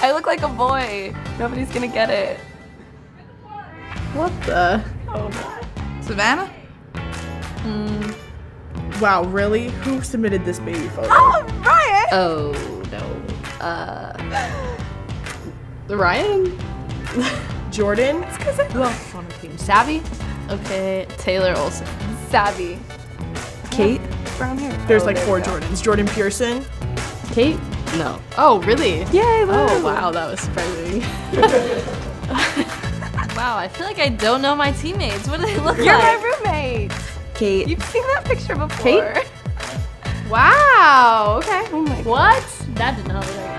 I look like a boy. Nobody's gonna get it. What the? Oh no. Savannah? Wow, really? Who submitted this baby photo? Oh, Ryan! Oh no. Uh. Ryan? Jordan? Who else on the team? Savvy? Okay, Taylor Olson. Savvy. Kate? Brown hair. There's Oh, like there four. Jordans. Jordan Pearson. Kate? No. Oh, really? Yay, Oh, wow, that was surprising. wow, I feel like I don't know my teammates. What do they look like? You're my roommate. Kate. You've seen that picture before. Kate? Wow, okay. Oh my god. What? That did not look like